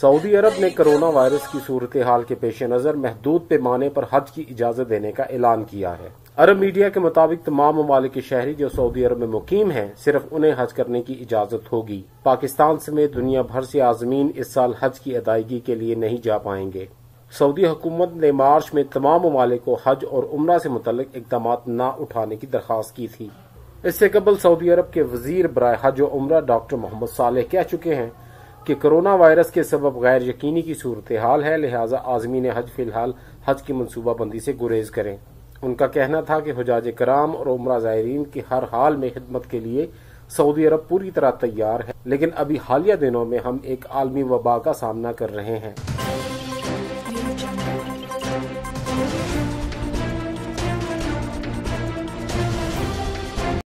Saudi अरब ने corona virus की सूरत हाल के पेश नज़र महदूद पैमाने पर हज की इजाज़त देने का ऐलान किया है। अरब मीडिया के मुताबिक तमाम ममालिक के शहरी जो सऊदी अरब में मुकीम हैं, सिर्फ़ उन्हें हज करने की इजाज़त होगी। पाकिस्तान समेत दुनिया भर से आजमीन इस साल हज की अदायगी के लिए नहीं जा पाएँगे। सऊदी हुकूमत ने मार्च में तमाम ममालिक को हज और उम्र से मुतल इकदाम न उठाने की दरख्वास्त की थी। इससे कबल सऊदी अरब के वज़ीर बरए हज और उम्र डॉक्टर मोहम्मद सालेह कह चुके हैं कि कोरोना वायरस के सबब गैर यकीनी की सूरत हाल है, लिहाजा आजमीन हज फ़िलहाल हज की मनसूबाबंदी से गुरेज करें। उनका कहना था कि हजाज कराम और उम्र ज़ायरीन की हर हाल में खिदमत के लिए सऊदी अरब पूरी तरह तैयार है, लेकिन अभी हालिया दिनों में हम एक आलमी वबा का सामना कर रहे हैं।